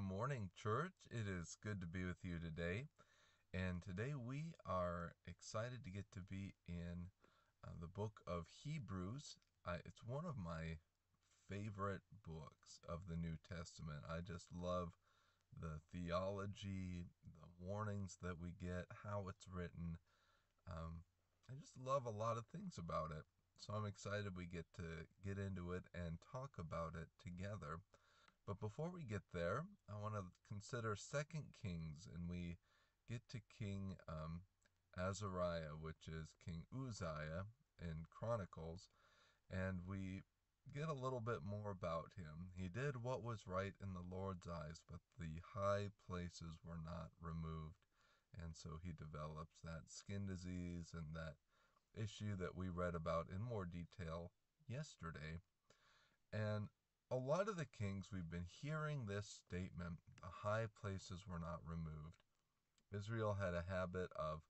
Good morning, church. It is good to be with you today. And today we are excited to get to be in uh, the book of Hebrews. I, it's one of my favorite books of the New Testament. I just love the theology, the warnings that we get, how it's written. Um, I just love a lot of things about it. So I'm excited we get to get into it and talk about it together. But before we get there, I want to consider Second Kings, and we get to King um, Azariah, which is King Uzziah in Chronicles, and we get a little bit more about him. He did what was right in the Lord's eyes, but the high places were not removed. And so he develops that skin disease and that issue that we read about in more detail yesterday. And a lot of the kings, we've been hearing this statement the high places were not removed. Israel had a habit of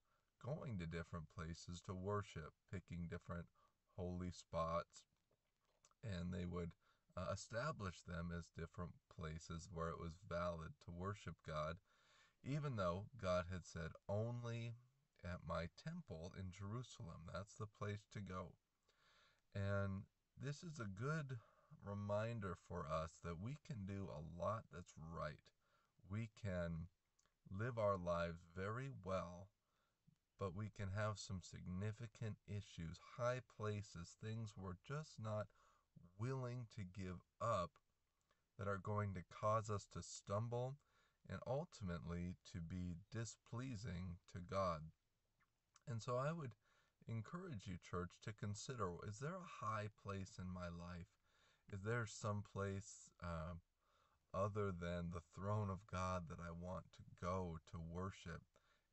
going to different places to worship, picking different holy spots, and they would uh, establish them as different places where it was valid to worship God, even though God had said, only at my temple in Jerusalem. That's the place to go. And this is a good reminder for us that we can do a lot that's right. We can live our lives very well, but we can have some significant issues, high places, things we're just not willing to give up that are going to cause us to stumble and ultimately to be displeasing to God. And so I would encourage you, church, to consider is there a high place in my life is there some place uh, other than the throne of God that I want to go to worship?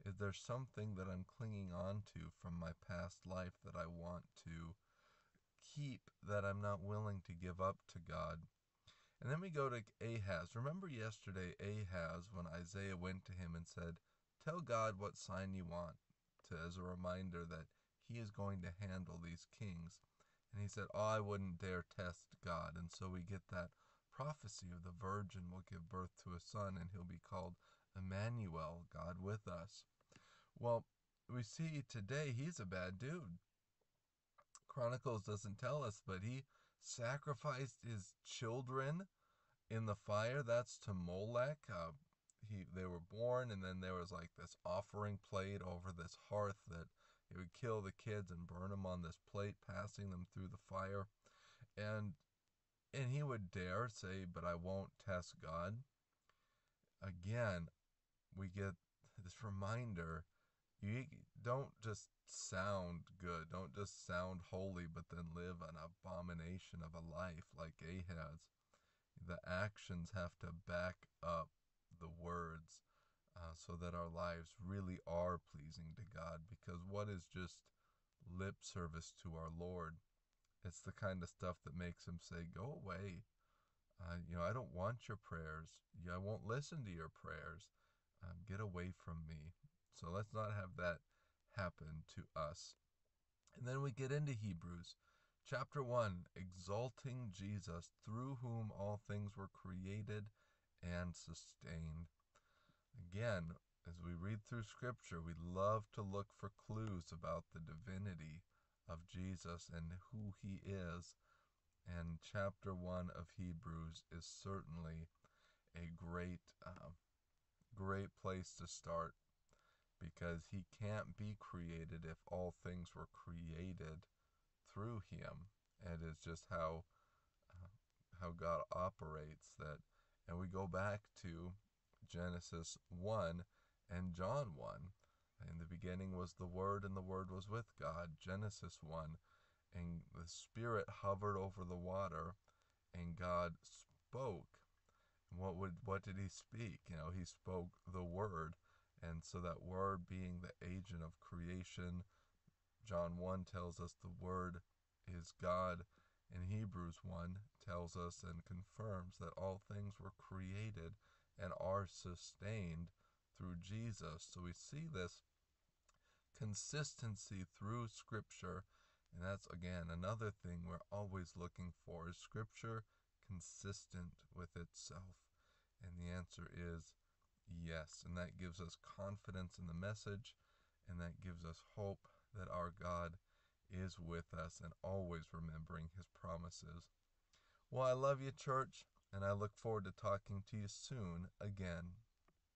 Is there something that I'm clinging on to from my past life that I want to keep that I'm not willing to give up to God? And then we go to Ahaz. Remember yesterday, Ahaz, when Isaiah went to him and said, Tell God what sign you want, to, as a reminder that he is going to handle these kings. And he said, Oh, I wouldn't dare test God. And so we get that prophecy of the virgin will give birth to a son and he'll be called Emmanuel, God with us. Well, we see today he's a bad dude. Chronicles doesn't tell us, but he sacrificed his children in the fire. That's to Molech. Uh, he they were born, and then there was like this offering plate over this hearth that he would kill the kids and burn them on this plate, passing them through the fire. And and he would dare say, But I won't test God. Again, we get this reminder you don't just sound good, don't just sound holy, but then live an abomination of a life like Ahaz. The actions have to back up the words uh, so that our lives really are pleasing to God. Because what is just lip service to our Lord? It's the kind of stuff that makes Him say, Go away. Uh, you know, I don't want your prayers. I won't listen to your prayers. Um, get away from me. So let's not have that happen to us. And then we get into Hebrews. Chapter 1 Exalting Jesus, through whom all things were created and sustained. Again, as we read through Scripture, we love to look for clues about the divinity of Jesus and who he is. And chapter 1 of Hebrews is certainly a great, uh, great place to start because he can't be created if all things were created through him. And It is just how uh, how God operates that and we go back to Genesis 1 and John 1. In the beginning was the Word, and the Word was with God. Genesis 1. And the Spirit hovered over the water, and God spoke. And what would what did he speak? You know, he spoke the word. And so that word being the agent of creation, John 1 tells us the word is God in Hebrews 1 tells us and confirms that all things were created and are sustained through Jesus. So we see this consistency through Scripture. And that's, again, another thing we're always looking for is Scripture consistent with itself? And the answer is yes. And that gives us confidence in the message, and that gives us hope that our God is with us and always remembering his promises. Well, I love you, church and I look forward to talking to you soon again.